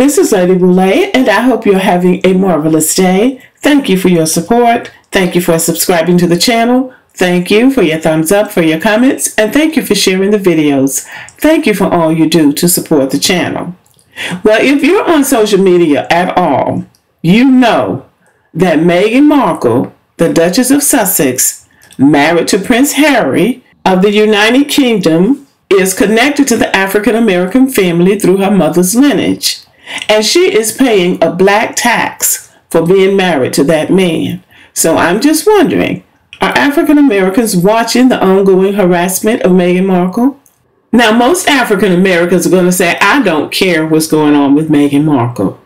This is Lady Boule, and I hope you're having a marvelous day. Thank you for your support. Thank you for subscribing to the channel. Thank you for your thumbs up, for your comments, and thank you for sharing the videos. Thank you for all you do to support the channel. Well, if you're on social media at all, you know that Meghan Markle, the Duchess of Sussex, married to Prince Harry of the United Kingdom, is connected to the African American family through her mother's lineage, and she is paying a black tax for being married to that man. So I'm just wondering are African Americans watching the ongoing harassment of Meghan Markle? Now, most African Americans are going to say, I don't care what's going on with Meghan Markle.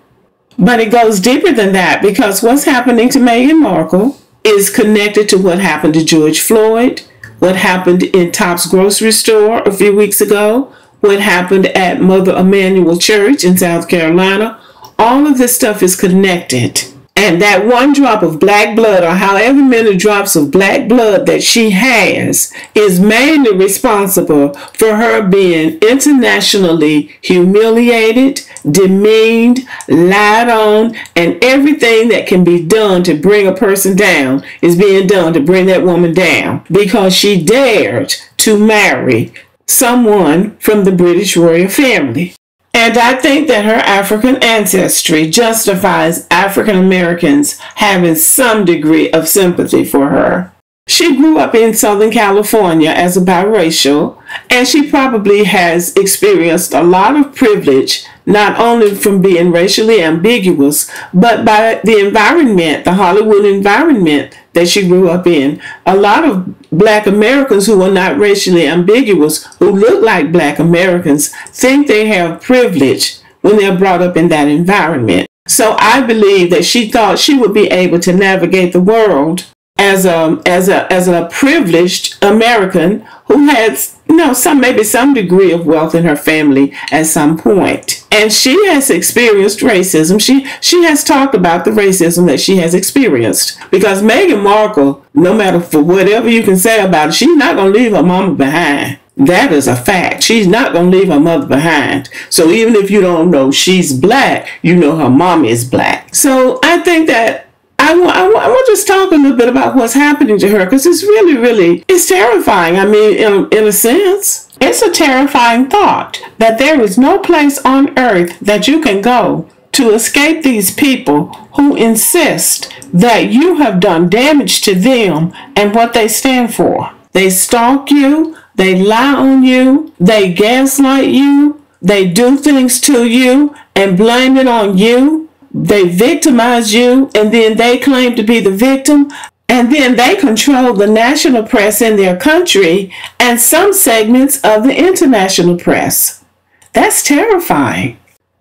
But it goes deeper than that because what's happening to Meghan Markle is connected to what happened to George Floyd, what happened in Tops grocery store a few weeks ago, what happened at Mother Emanuel Church in South Carolina. All of this stuff is connected. And that one drop of black blood, or however many drops of black blood that she has, is mainly responsible for her being internationally humiliated, demeaned, lied on, and everything that can be done to bring a person down is being done to bring that woman down because she dared to marry someone from the British royal family. And I think that her African ancestry justifies African Americans having some degree of sympathy for her. She grew up in Southern California as a biracial, and she probably has experienced a lot of privilege, not only from being racially ambiguous, but by the environment, the Hollywood environment that she grew up in. A lot of black Americans who are not racially ambiguous, who look like black Americans, think they have privilege when they're brought up in that environment. So I believe that she thought she would be able to navigate the world as a as a as a privileged American who has know some maybe some degree of wealth in her family at some point and she has experienced racism she she has talked about the racism that she has experienced because Meghan Markle no matter for whatever you can say about it she's not to leave her mama behind that is a fact. She's not going to leave her mother behind. So even if you don't know she's black, you know her mom is black. So I think that I want, I to just talk a little bit about what's happening to her because it's really, really, it's terrifying. I mean, in, in a sense, it's a terrifying thought that there is no place on earth that you can go to escape these people who insist that you have done damage to them and what they stand for. They stalk you, they lie on you, they gaslight you, they do things to you and blame it on you they victimize you and then they claim to be the victim and then they control the national press in their country and some segments of the international press. That's terrifying.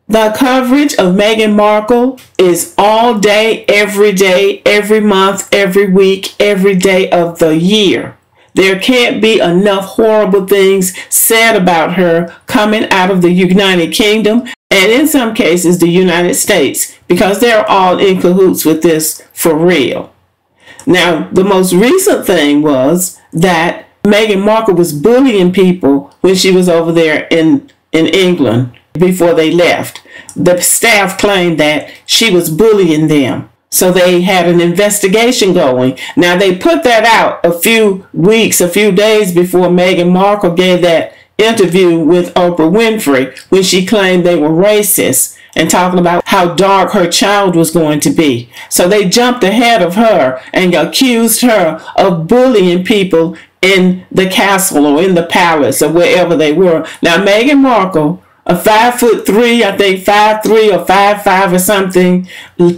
The coverage of Meghan Markle is all day, every day, every month, every week, every day of the year. There can't be enough horrible things said about her coming out of the United Kingdom and in some cases the United States because they're all in cahoots with this for real. Now, the most recent thing was that Meghan Markle was bullying people when she was over there in, in England before they left. The staff claimed that she was bullying them. So they had an investigation going. Now they put that out a few weeks, a few days before Meghan Markle gave that interview with Oprah Winfrey when she claimed they were racist and talking about how dark her child was going to be. So they jumped ahead of her and accused her of bullying people in the castle or in the palace or wherever they were. Now Meghan Markle a five foot three, I think five three or five five or something,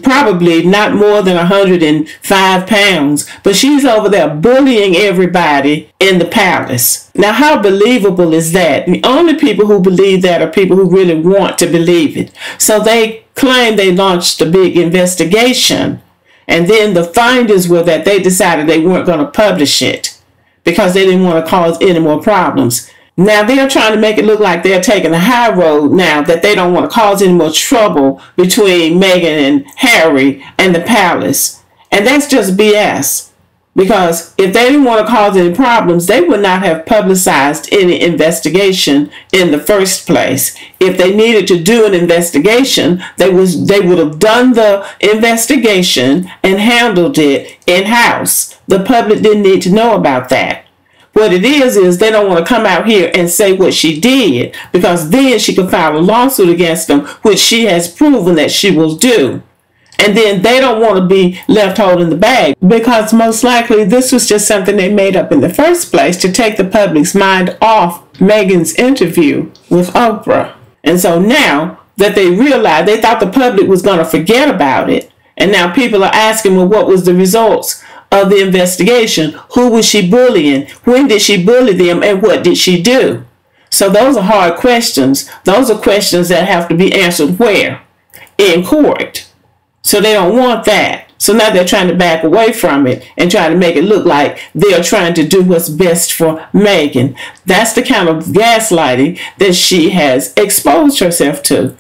probably not more than a hundred and five pounds. But she's over there bullying everybody in the palace. Now, how believable is that? The only people who believe that are people who really want to believe it. So they claim they launched a big investigation, and then the findings were that they decided they weren't going to publish it because they didn't want to cause any more problems. Now they're trying to make it look like they're taking the high road now that they don't want to cause any more trouble between Meghan and Harry and the palace. And that's just BS. Because if they didn't want to cause any problems, they would not have publicized any investigation in the first place. If they needed to do an investigation, they was they would have done the investigation and handled it in-house. The public didn't need to know about that. What it is is they don't want to come out here and say what she did because then she could file a lawsuit against them, which she has proven that she will do. And then they don't want to be left holding the bag because most likely this was just something they made up in the first place to take the public's mind off Meghan's interview with Oprah. And so now that they realize they thought the public was going to forget about it. And now people are asking, well, what was the results of the investigation? Who was she bullying? When did she bully them? And what did she do? So those are hard questions. Those are questions that have to be answered where? In court. So they don't want that. So now they're trying to back away from it and try to make it look like they're trying to do what's best for Meghan. That's the kind of gaslighting that she has exposed herself to.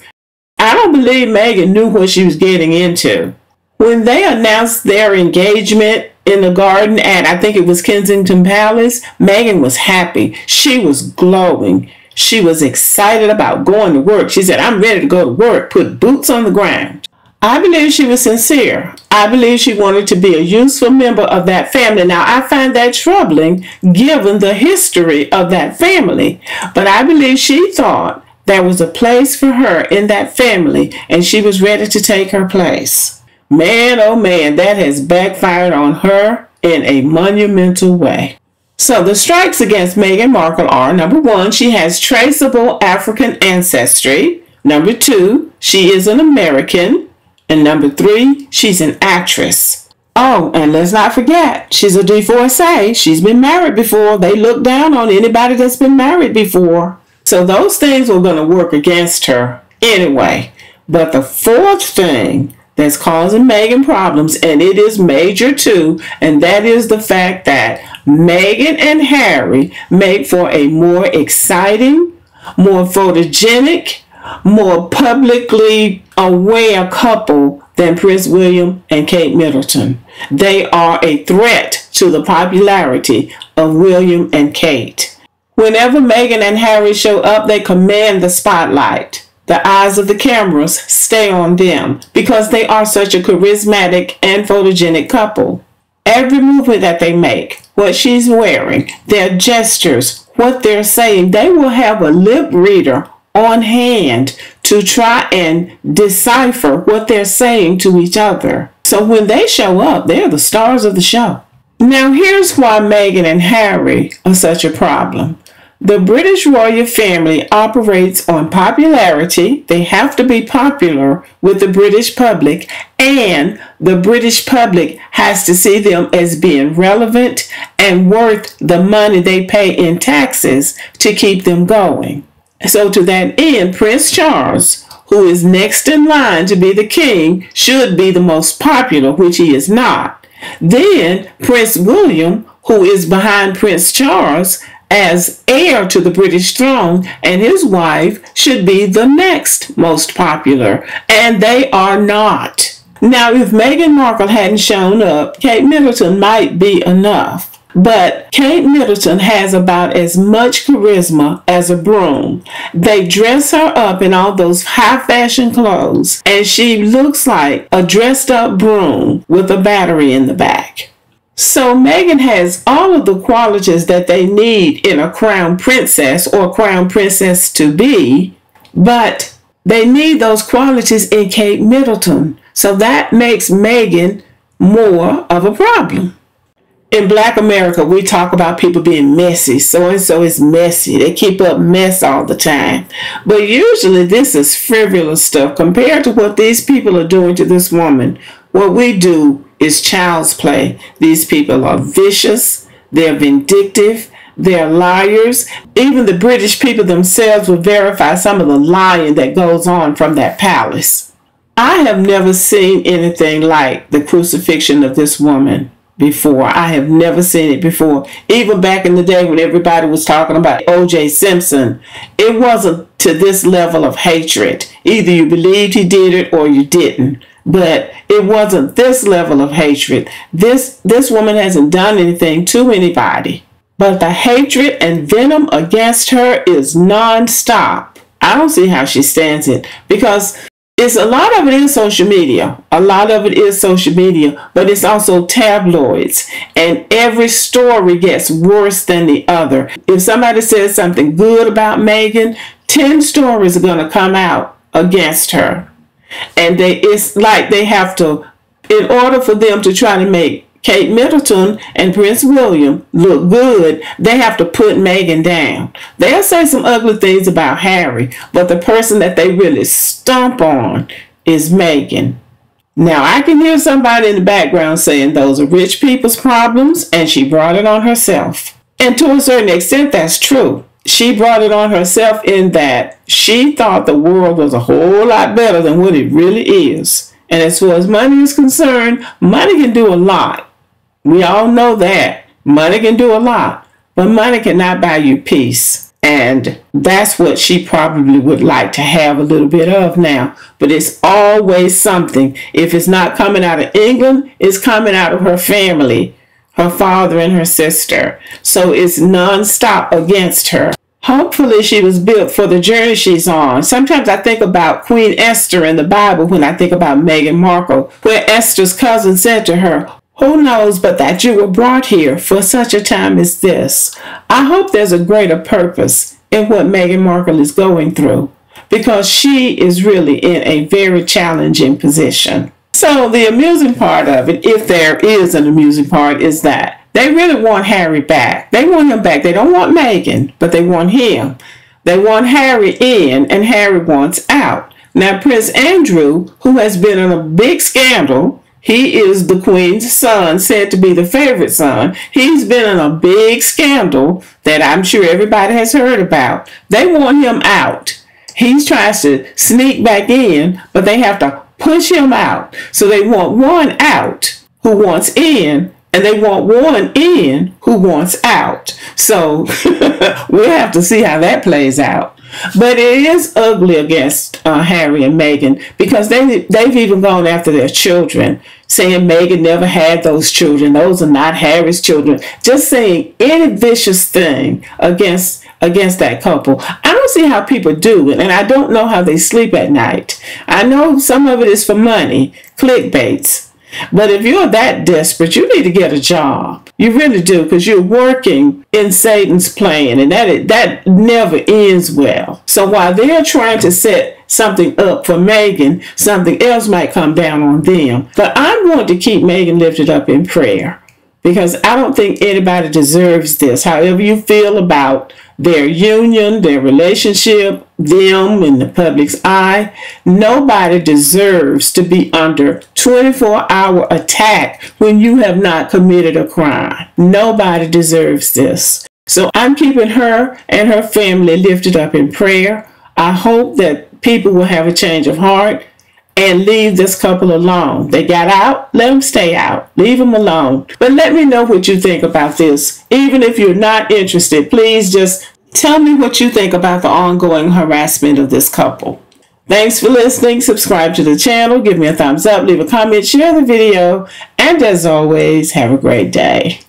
I don't believe Meghan knew what she was getting into. When they announced their engagement in the garden at, I think it was Kensington Palace, Meghan was happy. She was glowing. She was excited about going to work. She said, I'm ready to go to work, put boots on the ground. I believe she was sincere. I believe she wanted to be a useful member of that family. Now, I find that troubling given the history of that family, but I believe she thought there was a place for her in that family and she was ready to take her place. Man, oh man, that has backfired on her in a monumental way. So the strikes against Meghan Markle are number one, she has traceable African ancestry. Number two, she is an American. And number three, she's an actress. Oh, and let's not forget, she's a divorcee. She's been married before. They look down on anybody that's been married before. So those things were going to work against her anyway. But the fourth thing that's causing Meghan problems, and it is major too, and that is the fact that Meghan and Harry make for a more exciting, more photogenic, more publicly aware couple than Prince William and Kate Middleton. They are a threat to the popularity of William and Kate. Whenever Meghan and Harry show up, they command the spotlight. The eyes of the cameras stay on them because they are such a charismatic and photogenic couple. Every movement that they make, what she's wearing, their gestures, what they're saying, they will have a lip reader on hand to try and decipher what they're saying to each other. So when they show up, they're the stars of the show. Now, here's why Meghan and Harry are such a problem. The British royal family operates on popularity. They have to be popular with the British public, and the British public has to see them as being relevant and worth the money they pay in taxes to keep them going. So, to that end, Prince Charles, who is next in line to be the king, should be the most popular, which he is not. Then, Prince William, who is behind Prince Charles as heir to the British throne, and his wife should be the next most popular, and they are not. Now, if Meghan Markle hadn't shown up, Kate Middleton might be enough. But Kate Middleton has about as much charisma as a broom. They dress her up in all those high fashion clothes, and she looks like a dressed up broom with a battery in the back. So Meghan has all of the qualities that they need in a crown princess or crown princess to be, but they need those qualities in Kate Middleton. So that makes Meghan more of a problem in black America, we talk about people being messy. So and so is messy. They keep up mess all the time. But usually this is frivolous stuff compared to what these people are doing to this woman. What we do is child's play. These people are vicious, they're vindictive, they're liars. Even the British people themselves will verify some of the lying that goes on from that palace. I have never seen anything like the crucifixion of this woman before. I have never seen it before. Even back in the day when everybody was talking about O.J. Simpson, it wasn't to this level of hatred. Either you believed he did it or you didn't. But it wasn't this level of hatred. This this woman hasn't done anything to anybody. But the hatred and venom against her is nonstop. I don't see how she stands it because it's a lot of it is social media. A lot of it is social media, but it's also tabloids. And every story gets worse than the other. If somebody says something good about Meghan, 10 stories are going to come out against her. And they it's like they have to in order for them to try to make Kate Middleton and Prince William look good, they have to put Meghan down. They'll say some ugly things about Harry, but the person that they really stomp on is Meghan. Now, I can hear somebody in the background saying those are rich people's problems, and she brought it on herself. And to a certain extent, that's true. She brought it on herself in that she thought the world was a whole lot better than what it really is. And as far as money is concerned, money can do a lot. We all know that. Money can do a lot, but money cannot buy you peace. And that's what she probably would like to have a little bit of now. But it's always something. If it's not coming out of England, it's coming out of her family, her father and her sister. So it's nonstop against her. Hopefully, she was built for the journey she's on. Sometimes I think about Queen Esther in the Bible when I think about Meghan Markle, where Esther's cousin said to her, who knows but that you were brought here for such a time as this? I hope there's a greater purpose in what Meghan Markle is going through because she is really in a very challenging position. So, the amusing part of it, if there is an amusing part, is that they really want Harry back. They want him back. They don't want Meghan, but they want him. They want Harry in, and Harry wants out. Now, Prince Andrew, who has been in a big scandal, he is the queen's son, said to be the favorite son. He's been in a big scandal that I'm sure everybody has heard about. They want him out. He's trying to sneak back in, but they have to push him out. So they want one out who wants in, and they want one in who wants out. So we'll have to see how that plays out. But it is ugly against uh, Harry and Meghan because they they've even gone after their children, saying Meghan never had those children. Those are not Harry's children. Just saying any vicious thing against against that couple. I don't see how people do it, and I don't know how they sleep at night. I know some of it is for money, clickbaits. But if you're that desperate, you need to get a job. You really do, because you're working in Satan's plan, and that that never ends well. So while they're trying to set something up for Meghan, something else might come down on them. But I'm going to keep Meghan lifted up in prayer because I don't think anybody deserves this. However, you feel about their union, their relationship, them in the public's eye, nobody deserves to be under 24 hour attack when you have not committed a crime. Nobody deserves this. So I'm keeping her and her family lifted up in prayer. I hope that people will have a change of heart and leave this couple alone. They got out, let them stay out. Leave them alone. But let me know what you think about this. Even if you're not interested, please just tell me what you think about the ongoing harassment of this couple. Thanks for listening. Subscribe to the channel. Give me a thumbs up. Leave a comment. Share the video. And as always, have a great day.